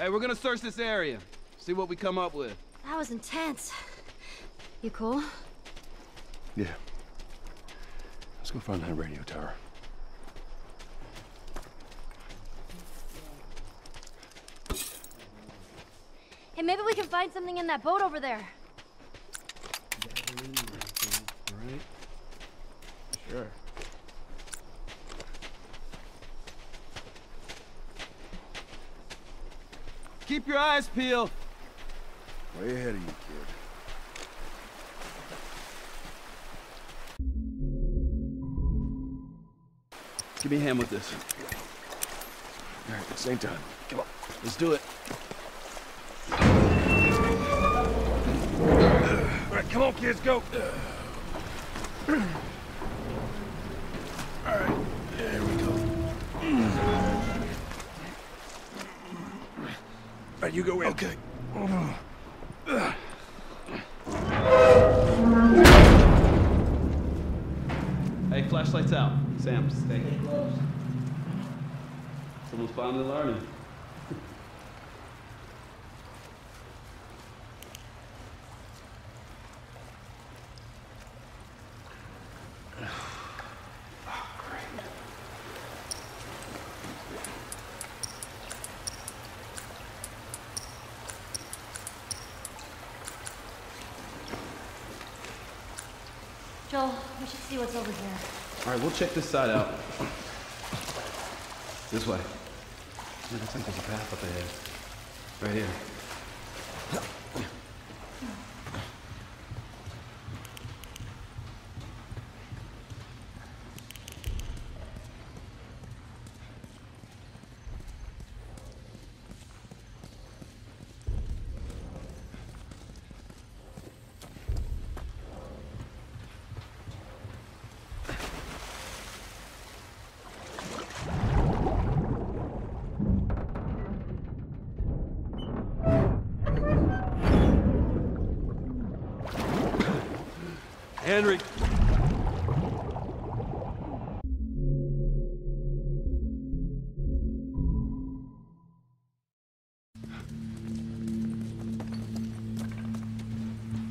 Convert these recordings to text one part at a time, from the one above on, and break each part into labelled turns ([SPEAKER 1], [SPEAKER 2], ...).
[SPEAKER 1] Hey, we're gonna search this area. See what we come up with.
[SPEAKER 2] That was intense. You cool?
[SPEAKER 3] Yeah. Let's go find that radio tower.
[SPEAKER 2] Hey, maybe we can find something in that boat over there.
[SPEAKER 3] Right? Sure.
[SPEAKER 1] Keep your eyes peeled.
[SPEAKER 3] Way ahead of you, kid.
[SPEAKER 1] Give me a hand with this.
[SPEAKER 3] All right, same time. Come on.
[SPEAKER 1] Let's do it.
[SPEAKER 3] All right, come on, kids, go. Right, you go in. Okay.
[SPEAKER 1] Hey, flashlights out. Sam, stay close. Someone's finally learning.
[SPEAKER 2] Joel, we should see what's over here.
[SPEAKER 1] All right, we'll check this side out. This way. Yeah, looks like there's a path up ahead. Right here.
[SPEAKER 3] Henry.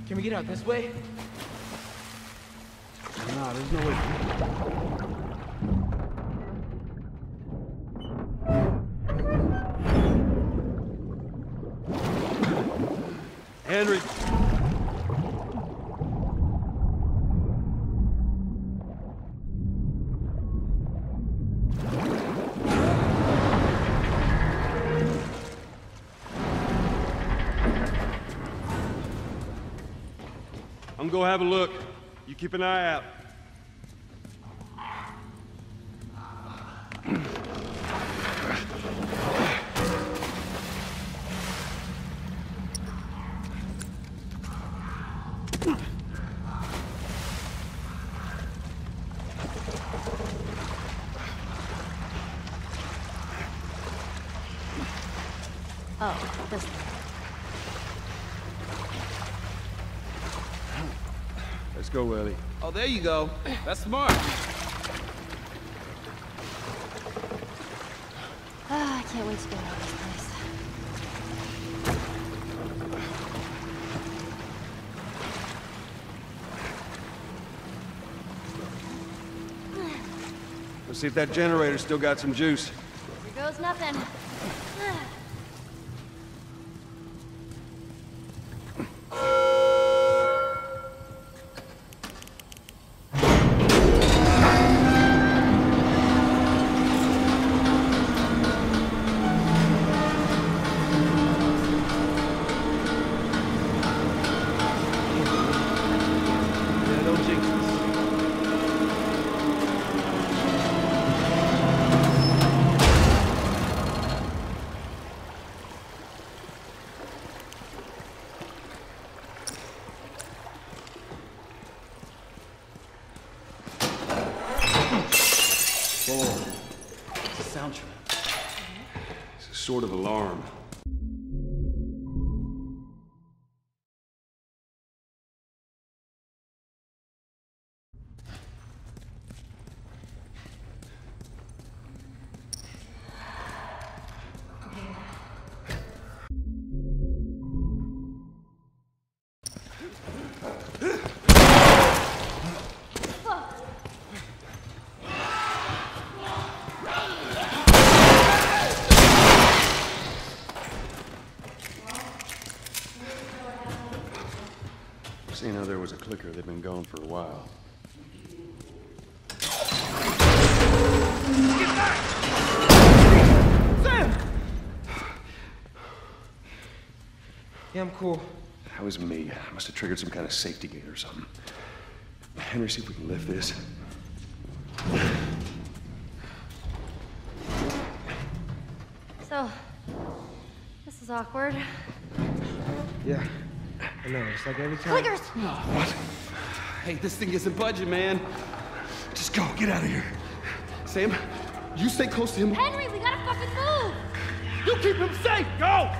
[SPEAKER 4] Can we get out this way?
[SPEAKER 3] Nah, there's no way. Henry. Gonna have a look. You keep an eye out.
[SPEAKER 2] Oh, this way.
[SPEAKER 3] Let's go, Willie.
[SPEAKER 1] Oh, there you go. That's smart.
[SPEAKER 2] Ah, I can't wait to get out of this place.
[SPEAKER 3] Let's see if that generator still got some juice.
[SPEAKER 2] Here goes nothing.
[SPEAKER 3] Sort of alarm. Quicker, they've been gone for a while.
[SPEAKER 1] Sam! Yeah, I'm cool.
[SPEAKER 3] That was me. I must have triggered some kind of safety gate or something. Henry, see if we can lift this.
[SPEAKER 2] So, this is awkward.
[SPEAKER 1] Yeah. I know, it's like every time.
[SPEAKER 2] Clickers!
[SPEAKER 5] What? Hey, this thing isn't budging, man.
[SPEAKER 3] Just go, get out of here.
[SPEAKER 5] Sam, you stay close to him.
[SPEAKER 2] Henry, we gotta fucking move!
[SPEAKER 5] You keep him safe. Go!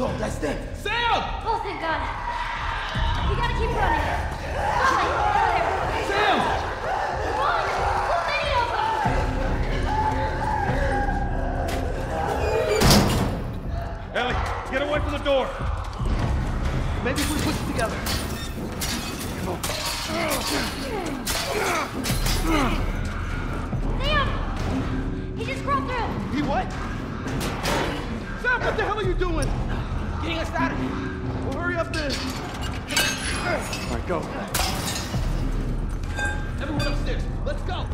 [SPEAKER 1] Joel, that's them.
[SPEAKER 5] Sam!
[SPEAKER 2] Oh, thank God. We gotta keep running. Molly, over there.
[SPEAKER 5] Sam!
[SPEAKER 2] Come on! So many of them!
[SPEAKER 5] Ellie, get away from the door.
[SPEAKER 1] Maybe if we put it together.
[SPEAKER 2] Sam! He just crawled through.
[SPEAKER 5] He what? Sam, what the hell are you doing?
[SPEAKER 1] Getting us out.
[SPEAKER 5] Well, hurry up then.
[SPEAKER 3] All right, go.
[SPEAKER 1] Everyone upstairs. Let's go.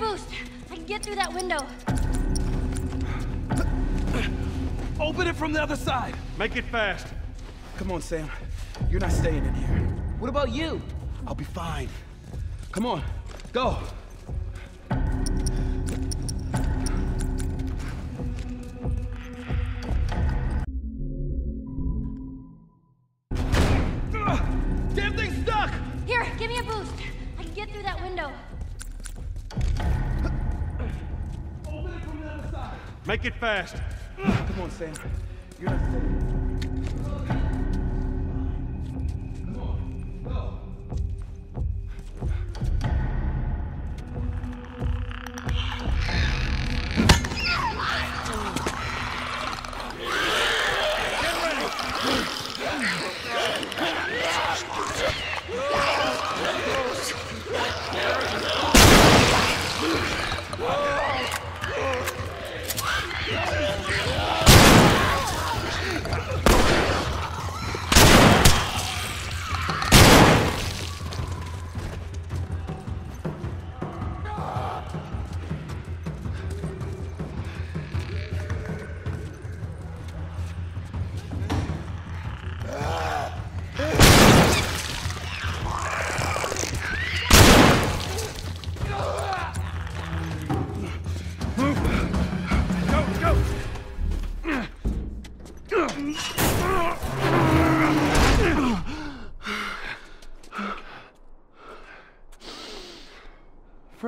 [SPEAKER 2] Boost. I can get through that window.
[SPEAKER 1] Open it from the other side.
[SPEAKER 5] Make it fast.
[SPEAKER 1] Come on, Sam. You're not staying in here. What about you? I'll be fine. Come on, go.
[SPEAKER 5] Make it fast.
[SPEAKER 1] Come on, Sam. You're not.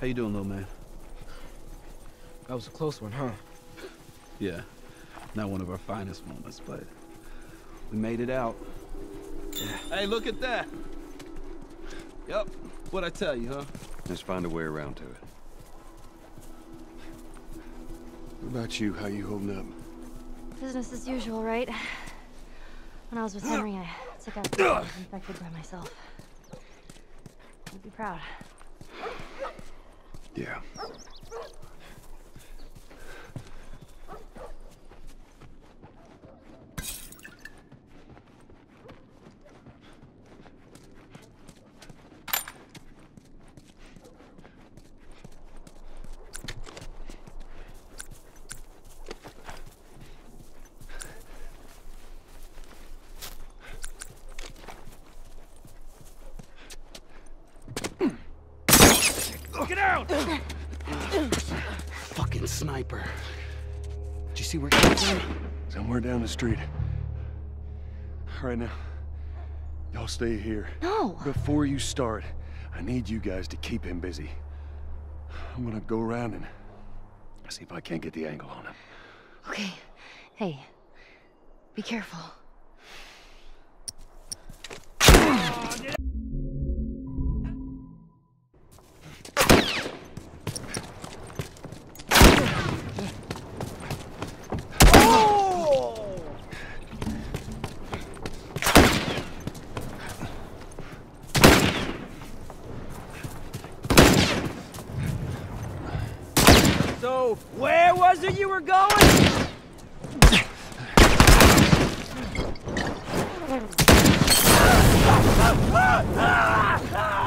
[SPEAKER 1] how you doing, little man?
[SPEAKER 4] That was a close one, huh?
[SPEAKER 1] Yeah, not one of our finest moments, but we made it out. Hey, look at that. Yep, What'd I tell you, huh?
[SPEAKER 3] Just find a way around to it. What about you? How you holding up?
[SPEAKER 2] Business as usual, right? When I was with Henry, I took out the I was infected by myself. You'd be proud.
[SPEAKER 3] Yeah.
[SPEAKER 1] Fucking sniper. Did you see where he came from?
[SPEAKER 3] Somewhere down the street. All right now. Y'all stay here.
[SPEAKER 2] No!
[SPEAKER 3] Before you start, I need you guys to keep him busy. I'm gonna go around and see if I can't get the angle on him.
[SPEAKER 2] Okay. Hey. Be careful.
[SPEAKER 4] So, where was it you were going? Hey!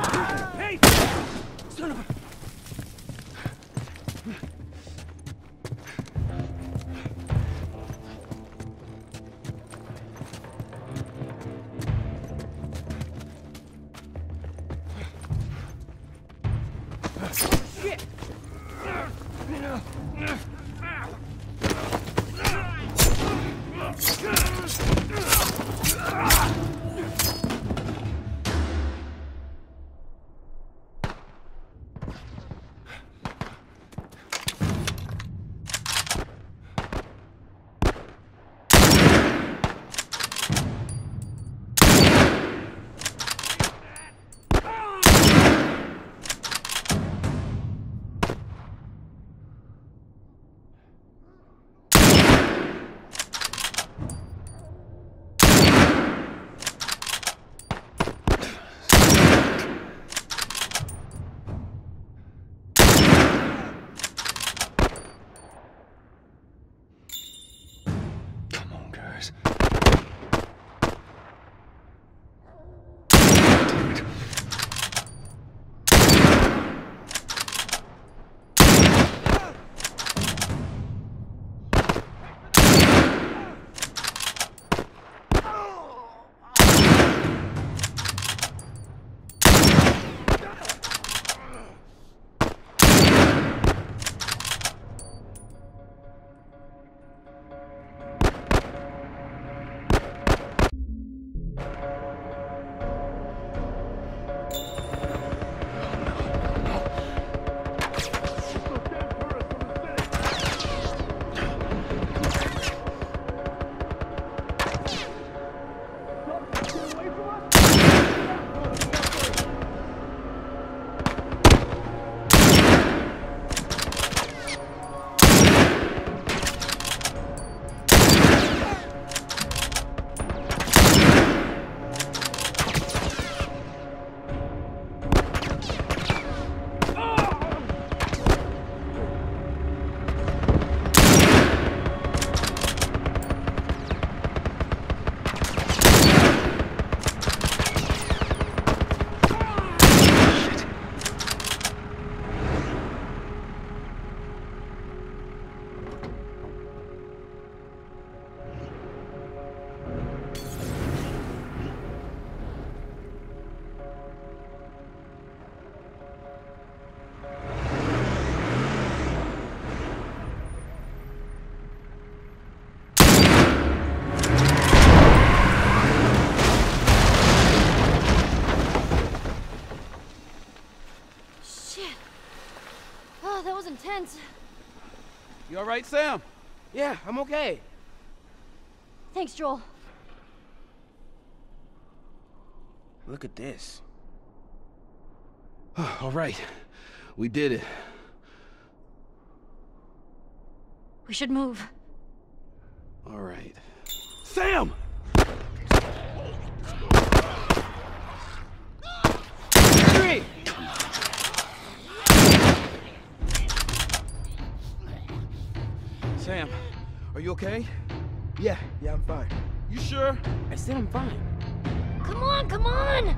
[SPEAKER 2] Lawrence.
[SPEAKER 1] You all right, Sam?
[SPEAKER 4] Yeah, I'm okay.
[SPEAKER 2] Thanks, Joel.
[SPEAKER 4] Look at this.
[SPEAKER 1] all right. We did it.
[SPEAKER 2] We should move.
[SPEAKER 1] All right. Sam! Sam, are you okay?
[SPEAKER 4] Yeah, yeah, I'm fine.
[SPEAKER 1] You sure?
[SPEAKER 4] I said I'm fine.
[SPEAKER 2] Come on, come on!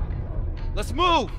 [SPEAKER 1] Let's move!